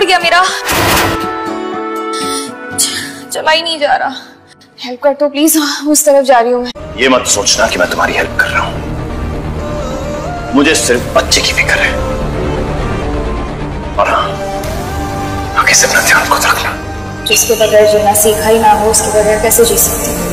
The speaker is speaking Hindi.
उड़ गया मेरा। चला ही नहीं जा रहा। हेल्प कर तो प्लीज़ उस तरफ़ जा रही हूँ मैं। ये मत सोचना कि मैं तुम्हारी हेल्प कर रहा हूँ। मुझे सिर्फ़ बच्चे की फ़िक्र है। और हाँ आगे से अपना ध्यान खुद रखना। जिसके बगैर जीना सीखा ही ना हो उसके बगैर कैसे जी सकती हूँ?